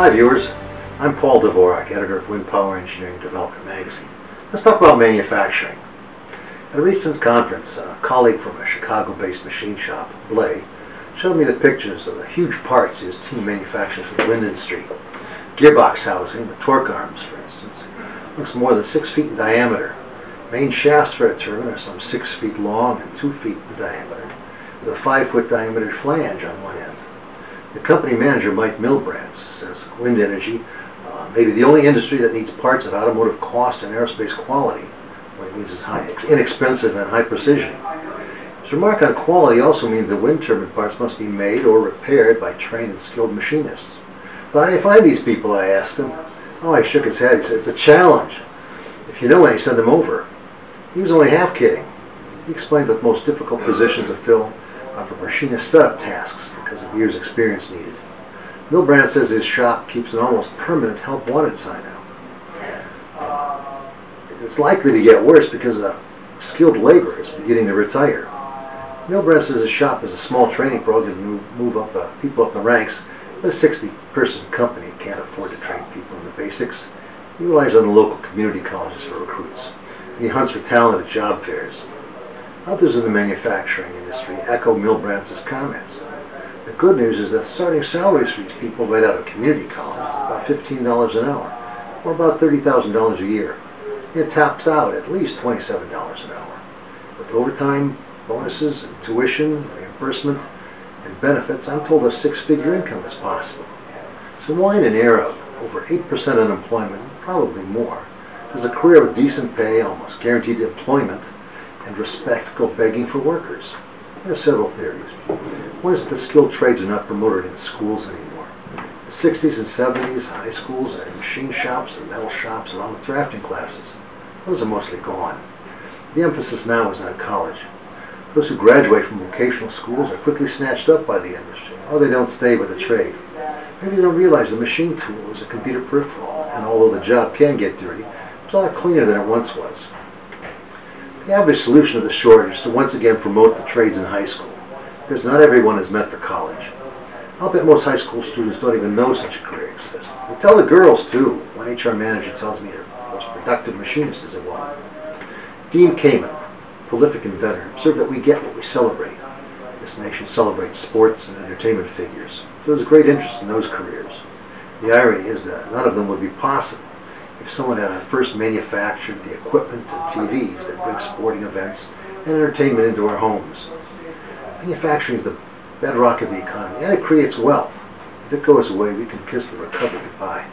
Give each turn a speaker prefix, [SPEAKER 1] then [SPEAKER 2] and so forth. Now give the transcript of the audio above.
[SPEAKER 1] Hi viewers, I'm Paul Dvorak, editor of Wind Power Engineering Development Magazine. Let's talk about manufacturing. At a recent conference, a colleague from a Chicago-based machine shop, Bley, showed me the pictures of the huge parts his team manufactures for the wind industry. Gearbox housing, the torque arms, for instance, looks more than six feet in diameter. Main shafts for a turbine are some six feet long and two feet in diameter, with a five-foot diameter flange on one end. The company manager, Mike Milbratz, says wind energy uh, may be the only industry that needs parts at automotive cost and aerospace quality. What it means is high, inexpensive and high precision. His remark on quality also means that wind turbine parts must be made or repaired by trained and skilled machinists. But how do you find these people, I asked him. Oh, he shook his head. He said, it's a challenge. If you know any, send them over. He was only half kidding. He explained that the most difficult positions to fill are for machinist setup tasks because of years' experience needed. Milbratz says his shop keeps an almost permanent help wanted sign out. It's likely to get worse because a skilled labor is beginning to retire. Milbratz says his shop is a small training program to move, move up uh, people up the ranks, but a 60-person company can't afford to train people in the basics. He relies on the local community colleges for recruits. He hunts for talent at job fairs. Others in the manufacturing industry echo Milbratz's comments. The good news is that starting salaries for these people right out of community college is about $15 an hour, or about $30,000 a year. It tops out at least $27 an hour. With overtime, bonuses, and tuition, reimbursement, and benefits, I'm told a six-figure income is possible. So why in an era of over 8% unemployment, probably more, does a career with decent pay, almost guaranteed employment, and respect go begging for workers? There are several theories. One is that the skilled trades are not promoted in schools anymore. The 60s and 70s, high schools and machine shops and metal shops along with drafting classes, those are mostly gone. The emphasis now is on college. Those who graduate from vocational schools are quickly snatched up by the industry, or they don't stay with the trade. Maybe they don't realize the machine tool is a computer peripheral, and although the job can get dirty, it's a lot cleaner than it once was. The average solution to the shortage is to once again promote the trades in high school, because not everyone is meant for college. I'll bet most high school students don't even know such a career exists. We tell the girls, too. One HR manager tells me her most productive machinist is a woman. Dean Kamen, prolific inventor, observed that we get what we celebrate. This nation celebrates sports and entertainment figures, so there's great interest in those careers. The irony is that none of them would be possible if someone had first manufactured the equipment and TVs that bring sporting events and entertainment into our homes. Manufacturing is the bedrock of the economy, and it creates wealth. If it goes away, we can kiss the recovery goodbye.